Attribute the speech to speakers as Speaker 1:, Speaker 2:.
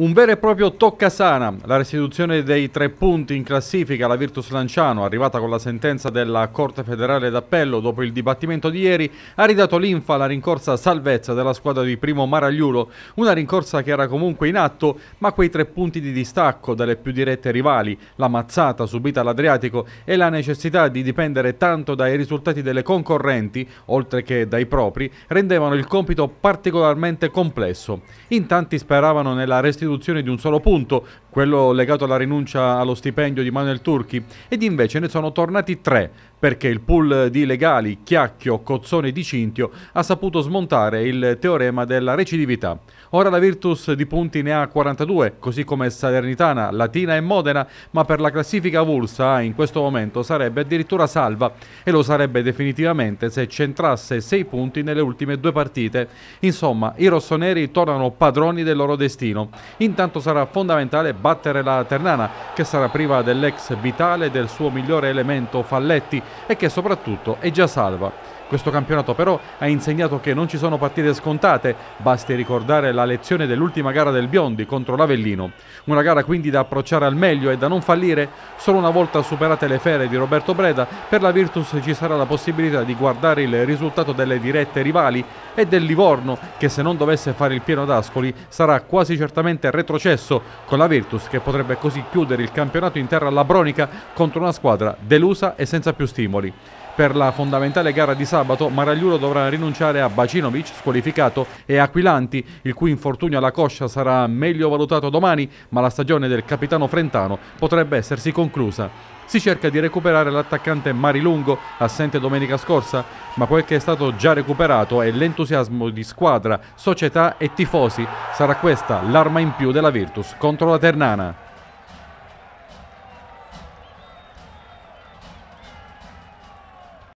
Speaker 1: Un vero e proprio toccasana, la restituzione dei tre punti in classifica alla Virtus Lanciano, arrivata con la sentenza della Corte federale d'appello dopo il dibattimento di ieri, ha ridato linfa alla rincorsa salvezza della squadra di Primo Maragliulo, una rincorsa che era comunque in atto, ma quei tre punti di distacco dalle più dirette rivali, la mazzata subita all'Adriatico e la necessità di dipendere tanto dai risultati delle concorrenti, oltre che dai propri, rendevano il compito particolarmente complesso. In tanti speravano nella restituzione riduzione di un solo punto, quello legato alla rinuncia allo stipendio di Manuel Turchi, ed invece ne sono tornati tre, perché il pool di legali Chiacchio, Cozzone Di Cintio ha saputo smontare il teorema della recidività. Ora la Virtus di punti ne ha 42, così come Salernitana, Latina e Modena, ma per la classifica avulsa in questo momento sarebbe addirittura salva e lo sarebbe definitivamente se centrasse 6 punti nelle ultime due partite. Insomma, i rossoneri tornano padroni del loro destino. Intanto sarà fondamentale battere la Ternana, che sarà priva dell'ex vitale e del suo migliore elemento Falletti e che soprattutto è già salva. Questo campionato però ha insegnato che non ci sono partite scontate, basti ricordare la lezione dell'ultima gara del Biondi contro l'Avellino. Una gara quindi da approcciare al meglio e da non fallire. Solo una volta superate le fere di Roberto Breda, per la Virtus ci sarà la possibilità di guardare il risultato delle dirette rivali e del Livorno che se non dovesse fare il pieno d'Ascoli sarà quasi certamente retrocesso con la Virtus che potrebbe così chiudere il campionato in terra labronica contro una squadra delusa e senza più stimoli. Per la fondamentale gara di sabato Maragliulo dovrà rinunciare a Bacinovic, squalificato, e Aquilanti, il cui infortunio alla coscia sarà meglio valutato domani, ma la stagione del capitano Frentano potrebbe essersi conclusa. Si cerca di recuperare l'attaccante Marilungo, assente domenica scorsa, ma quel che è stato già recuperato è l'entusiasmo di squadra, società e tifosi. Sarà questa l'arma in più della Virtus contro la Ternana.